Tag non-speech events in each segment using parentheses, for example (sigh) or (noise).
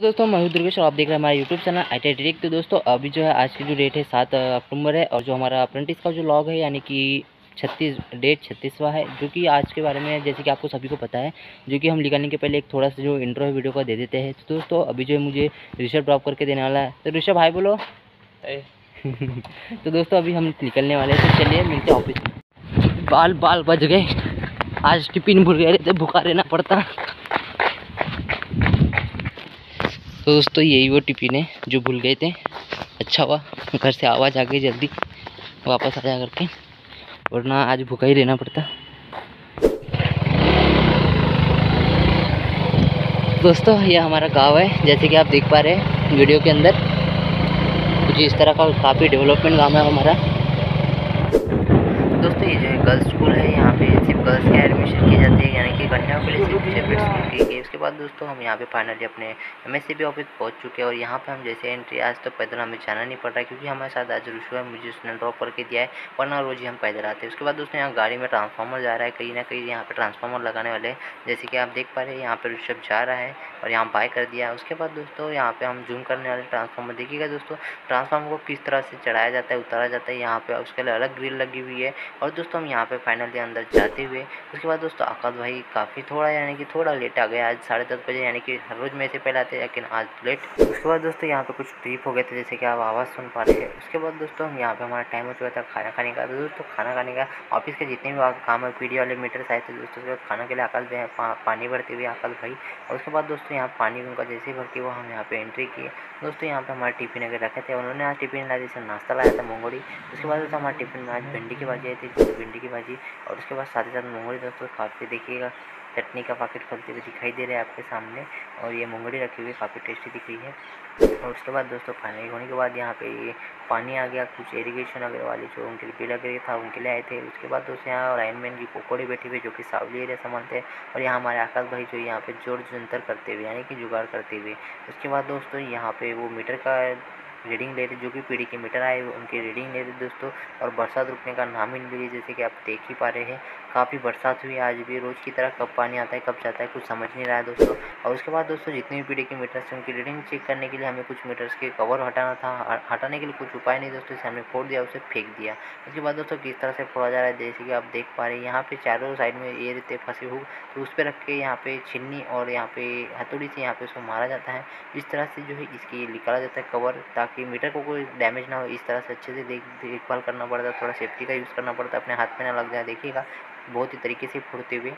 दोस्तों मैं दुर्गेश और आप देख रहे हैं हमारा YouTube channel I T trick तो दोस्तों अभी जो है आज की जो डेट है सात अक्टूबर है और जो हमारा अप्रेंटिस का जो लॉग है यानी कि छत्तीस डेट छत्तीसवा है जो कि आज के बारे में जैसे कि आपको सभी को पता है जो कि हम निकालने के पहले एक थोड़ा सा जो इंट्रो है वीडियो का दे देते हैं। तो दोस्तों अभी जो है मुझे ऋषभ ड्रॉप करके देने वाला है। तो ऋषभ भाई बोलो। (laughs) तो दोस्तों अभी हम निकलने वाले हैं तो चलिए मिलते ऑफ़िस में। बाल बाल बज गए। आज टिफ़िन भूल गए थे भूखा रहना पड़ता। तो दोस्तों, यही वो टिफ़िन है जो भूल गए थे। अच्छा हुआ, घर से आवाज़ आ गई जल्दी। वापस आ जा करके। वरना आज भूखा ही रहना पड़ता। दोस्तों ये हमारा गाँव है। जैसे कि आप देख पा रहे हैं वीडियो के अंदर कुछ इस तरह का काफ़ी डेवलपमेंट गाँव है हमारा। दोस्तों, ये जो गर्ल्स स्कूल है। यहाँ पे सिर्फ़ गर्ल्स के एडमिशन की जाती है। यानी कि कन्याओं के लिए सिर्फ़ सेपरेट स्कूल की गई। उसके बाद दोस्तों, हम यहाँ पे फाइनली अपने एम एस ऑफ़िस पहुँच चुके हैं और यहाँ पे हम जैसे एंट्री आज तो पैदल हमें जाना नहीं पड़ रहा है क्योंकि हमारे साथ आज रुशु है। मुझे उसने ड्रॉप करके दिया है, वरना रोज ही हम पैदल आते हैं। उसके बाद दोस्तों, यहाँ गाड़ी में ट्रांसफार्मर जा रहा है। कहीं ना कहीं यहाँ पर ट्रांसफार्मर लगाने वाले जैसे कि आप देख पा रहे हैं, यहाँ पर ऋषभ जा रहा है और यहाँ बाय कर दिया उसके बाद दोस्तों, यहाँ पे हम जूम करने वाले ट्रांसफार्मर देखिएगा दोस्तों ट्रांसफार्मर को किस तरह से चढ़ाया जाता है, उतारा जाता है, यहाँ पे उसके लिए अलग ग्रिल लगी हुई है। और दोस्तों, हम यहाँ पे फाइनली अंदर जाते हुए, उसके बाद दोस्तों, आकाश भाई काफ़ी थोड़ा यानी कि थोड़ा लेट आ गया। आज साढ़े दस बजे यानी कि हर रोज़ में से पहले आते लेकिन आज लेट उसके बाद दोस्तों यहाँ पे कुछ ट्रिप हो गए थे जैसे कि आप आवाज़ सुन पा रहे हैं। उसके बाद दोस्तों हम यहाँ पे हमारा टाइम हो चुका था खाना खाने का। दोस्तों खाना खाने का ऑफ़िस के जितने भी काम है पीडी वाले मीटर आए थे दोस्तों उसके बाद खाना के लिए आकाश पा, पानी भरते हुए आकाश भाई। और उसके बाद दोस्तों यहाँ पानी उनका जैसे भर के वो हम यहाँ पे एंट्री किए। दोस्तों यहाँ पर हमारे टिफ़िन अगर रखे थे उन्होंने आज टिफ़िन लाया जैसे नाश्ता लाया था मोंगोड़ी उसके बाद दोस्तों हमारे टिफ़िन में आज भिंडी की भाजी आई थी भिंडी की भाजी। और उसके बाद साथ ही साथ मूंगफली दोस्तों काफ़ी देखिएगा। चटनी का पैकेट खोलते हुए दिखाई दे रहा है आपके सामने और ये मुंगड़ी रखी हुई काफ़ी टेस्टी दिख रही है। और उसके बाद दोस्तों फाइनली होने के बाद यहाँ पे ये पानी आ गया, कुछ इरीगेशन वगैरह वाले जो उनके लिए पीला गया था, उनके लिए आए थे। उसके बाद दोस्तों यहाँ लाइनमैन की कोकोड़ी बैठी हुई जो कि सावली एरिया संभालते हैं और यहाँ हमारे आकाश भाई जो यहाँ पे जोड़ जंतर करते हुए, यानी कि जुगाड़ करते हुए। उसके बाद दोस्तों यहाँ पे वो मीटर का रीडिंग ले रहे जो भी पीढ़ी के मीटर आए उनकी रीडिंग ले रहे दोस्तों। और बरसात रुकने का नाम ही नहीं जैसे कि आप देख ही पा रहे हैं। काफ़ी बरसात हुई आज भी रोज़ की तरह कब पानी आता है, कब जाता है, कुछ समझ नहीं रहा है दोस्तों। और उसके बाद दोस्तों, जितनी भी पीढ़ी के मीटर्स उनकी रीडिंग चेक करने के लिए हमें कुछ मीटर्स के कवर हटाना था। हटाने के लिए कुछ उपाय नहीं दोस्तों, इसे हमने फोड़ दिया, उसे फेंक दिया। उसके बाद दोस्तों, किस तरह से फोड़ा जा रहा है, जैसे कि आप देख पा रहे हैं, यहाँ पे चारों साइड में ये रहते फंसे हुए तो उस पर रख के यहाँ पे छिन्नी और यहाँ पे हथौड़ी से यहाँ पे उसको मारा जाता है। इस तरह से जो है, इसकी निकाला जाता है कवर, ताकि मीटर को कोई डैमेज ना हो। इस तरह से अच्छे से देख, देखभाल करना पड़ता है, थोड़ा सेफ्टी का यूज़ करना पड़ता है, अपने हाथ में ना लग जाए, देखिएगा। बहुत ही तरीके से फुड़ते हुए।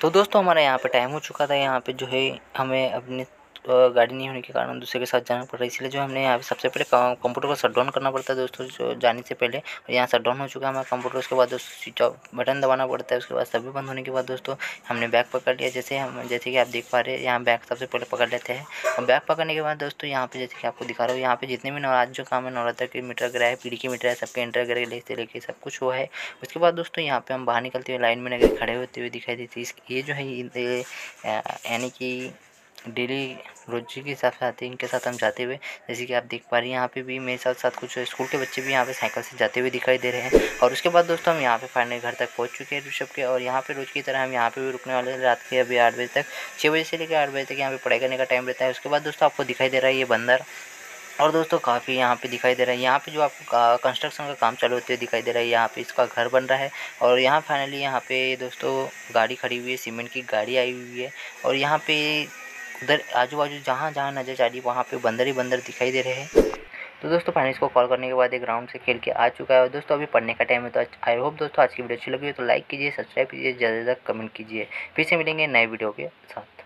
तो दोस्तों, हमारा यहाँ पे टाइम हो चुका था। यहाँ पे जो है, हमें अपने गाड़ी नहीं होने के कारण दूसरे के साथ जाना पड़ रहा है। इसलिए जो हमने यहाँ पे सबसे पहले कंप्यूटर को शट डाउन करना पड़ता है दोस्तों, जो जाने से पहले। और यहाँ शट डाउन हो चुका है हमारा कंप्यूटर, उसके बाद दोस्तों स्विच ऑफ़ बटन दबाना पड़ता है, उसके बाद सभी बंद होने के बाद दोस्तों, हमने बैग पकड़ लिया। जैसे हम, जैसे कि आप देख पा रहे हैं, यहाँ बैग सबसे पहले पकड़ लेते हैं। और बैग पकड़ने के बाद दोस्तों, यहाँ पे जैसे कि आपको दिखा रहा हूँ, यहाँ पे जितने भी नवराज जो काम है, नवरात्र के मीटर वगैरह है, पीढ़ी के मीटर है, सबके इंटर वगैरह लेते लेके सब कुछ हुआ है। उसके बाद दोस्तों, यहाँ पे हम बाहर निकलते हुए, लाइन में लगे खड़े होते हुए दिखाई देती है। ये जो है यानी कि डेली रोजी के हिसाब से आते हैं इनके साथ हम जाते हुए जैसे कि आप देख पा रहे हैं यहाँ पे भी मेरे साथ साथ कुछ स्कूल के बच्चे भी यहाँ पे साइकिल से जाते हुए दिखाई दे रहे हैं और उसके बाद दोस्तों हम यहाँ पे फाइनली घर तक पहुँच चुके हैं ऋषभ के और यहाँ पे रोज़ की तरह हम यहाँ पे भी रुकने वाले हैं रात के अभी आठ बजे तक छः बजे से लेकर आठ बजे तक यहाँ पे पढ़ाई करने का टाइम रहता है उसके बाद दोस्तों आपको दिखाई दे रहा है ये बंदर और दोस्तों काफ़ी यहाँ पे दिखाई दे रहा है यहाँ पे जो आपको कंस्ट्रक्शन का काम चालू होते हुए दिखाई दे रहा है यहाँ पे इसका घर बन रहा है और यहाँ फाइनली यहाँ पे दोस्तों गाड़ी खड़ी हुई है सीमेंट की गाड़ी आई हुई है और यहाँ पे उधर आजू बाजू जहाँ जहाँ नज़र जा रही वहाँ पे बंदर ही बंदर दिखाई दे रहे हैं। तो दोस्तों फाइनल को कॉल करने के बाद एक ग्राउंड से खेल के आ चुका है। और दोस्तों, अभी पढ़ने का टाइम है तो आई होप दोस्तों आज की वीडियो अच्छी लगी हो तो लाइक कीजिए सब्सक्राइब कीजिए, ज़्यादा से ज़्यादा कमेंट कीजिए। फिर से मिलेंगे नए वीडियो के साथ।